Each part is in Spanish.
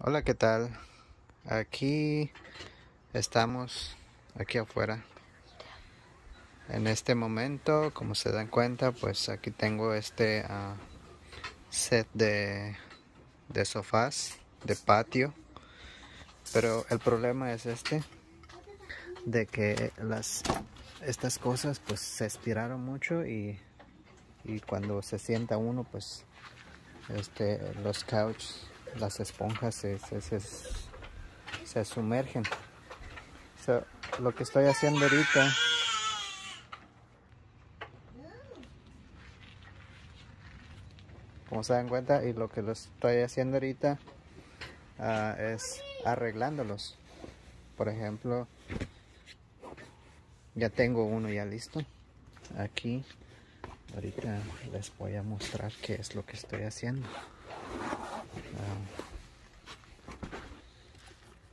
Hola, ¿qué tal? Aquí estamos, aquí afuera. En este momento, como se dan cuenta, pues aquí tengo este ah, set de, de sofás de patio. Pero el problema es este, de que las estas cosas pues se estiraron mucho y, y cuando se sienta uno pues este los couches las esponjas se, se, sumergen. lo que estoy haciendo ahorita como se dan cuenta y lo que lo estoy haciendo ahorita ah, es arreglándolos. Por ejemplo ya tengo uno ya listo. Aquí ahorita les voy a mostrar qué es lo que estoy haciendo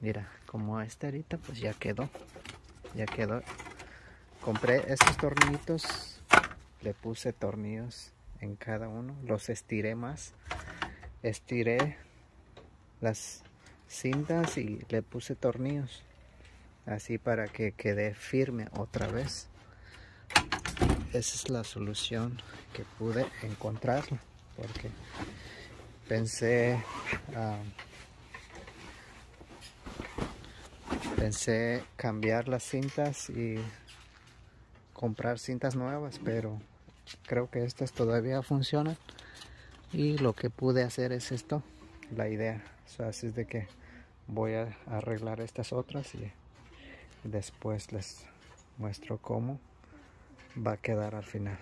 mira como este ahorita pues ya quedó. Ya quedó. Compré estos tornillitos. Le puse tornillos en cada uno. Los estiré más. Estiré las cintas y le puse tornillos. Así para que quede firme otra vez. Esa es la solución que pude encontrar porque pensé ah, pensé cambiar las cintas y comprar cintas nuevas pero creo que estas todavía funcionan y lo que pude hacer es esto la idea. Así es de que voy a arreglar estas otras y después les muestro cómo va a quedar al final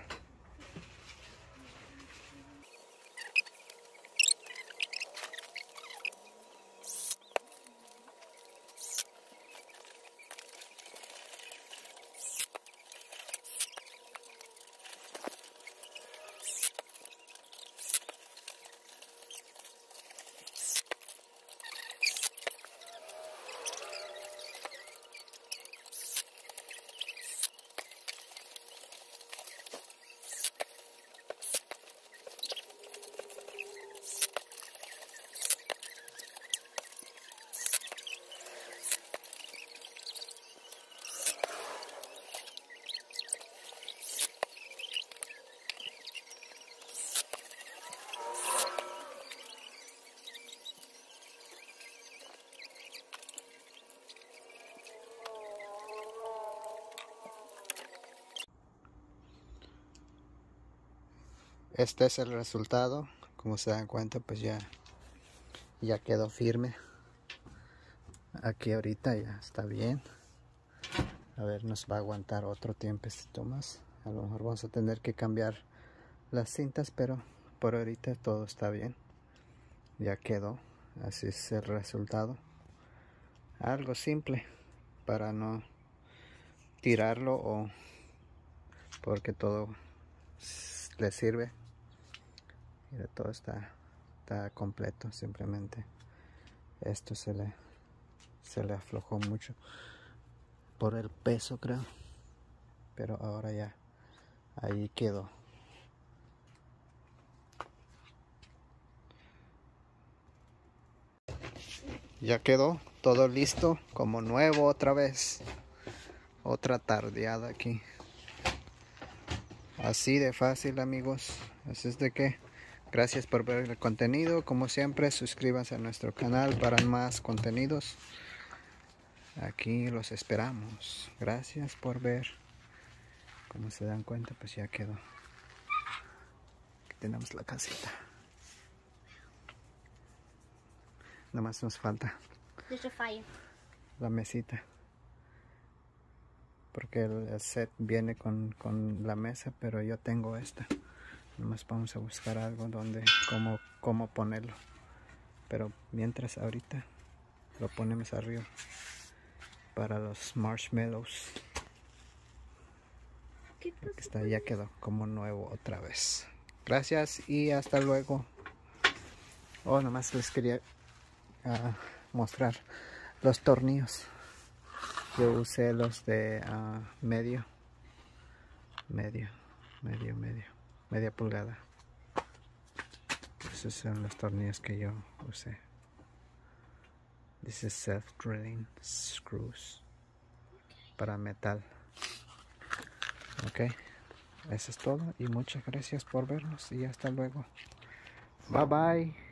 este es el resultado como se dan cuenta pues ya ya quedó firme. Aquí ahorita ya está bien. A ver nos va a aguantar otro tiempo más a lo mejor vamos a tener que cambiar las cintas pero por ahorita todo está bien. Ya quedó así es el resultado. Algo simple para no tirarlo o porque todo le sirve Mira, todo está, está completo, simplemente esto se le, se le aflojó mucho por el peso creo, pero ahora ya ahí quedó. Ya quedó todo listo como nuevo otra vez. Otra tardeada aquí. Así de fácil amigos. Así es de que Gracias por ver el contenido. Como siempre, suscríbanse a nuestro canal para más contenidos. Aquí los esperamos. Gracias por ver. Como se dan cuenta, pues ya quedó. Aquí tenemos la casita. Nada más nos falta la mesita. Porque el set viene con, con la mesa, pero yo tengo esta nomás vamos a buscar algo donde cómo, cómo ponerlo. Pero mientras ahorita lo ponemos arriba para los marshmallows. Está ya quedó como nuevo otra vez. Gracias y hasta luego. Oh nomás les quería ah, mostrar los tornillos. Yo usé los de ah, medio medio medio medio media pulgada esos son los tornillos que yo usé Dice self-drilling screws para metal. Ok, eso es todo y muchas gracias por vernos y hasta luego. Bye bye.